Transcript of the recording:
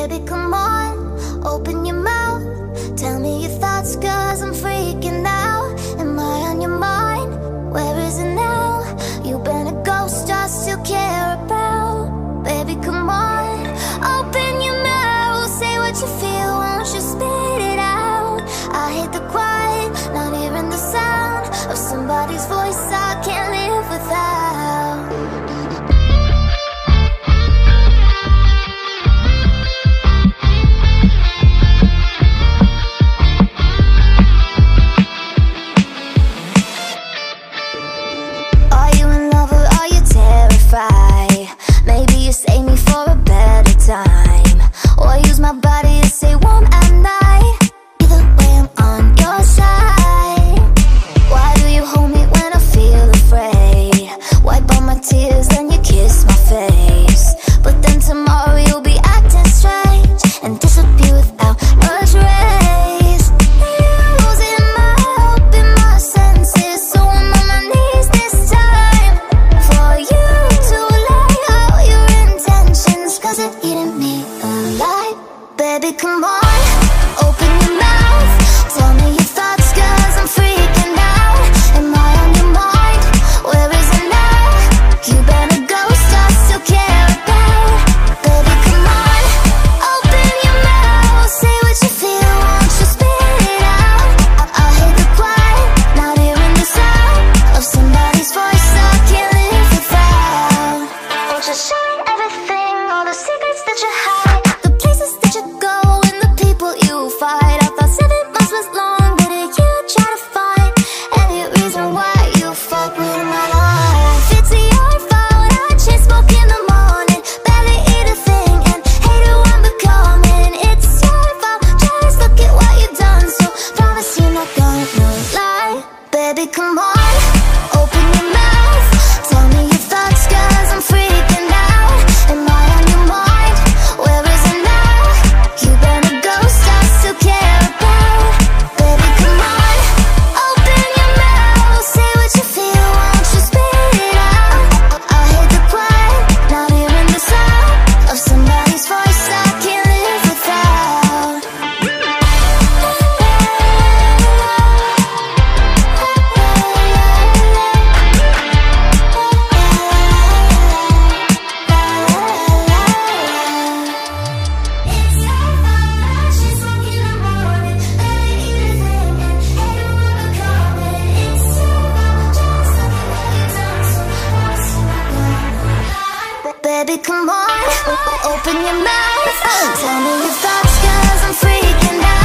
Baby, come on, open your mouth. Tell me your thoughts, cause I'm freaking out. Am I on your mind? Where is it now? You've been a ghost I still care about. Baby, come on, open your mouth. Say what you feel, won't you spit it out? I hate the quiet, not hearing the sound of somebody's voice I can't live without. Baby, come on, open your mouth. Tell me your thoughts cause I'm freaking out. Am I on your mind? Where is it now? You been a ghost I still care about Baby, come on, open your mouth. Say what you feel, won't you spit it out? I, I hate the quiet, not hearing the sound Of somebody's voice. I can't live without. Won't you show me everything, all the secrets baby, come on. Open your mouth. Tell me your thoughts, cause I'm freaking out.